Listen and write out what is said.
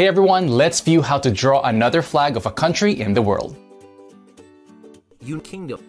Hey everyone, let's view how to draw another flag of a country in the world. United Kingdom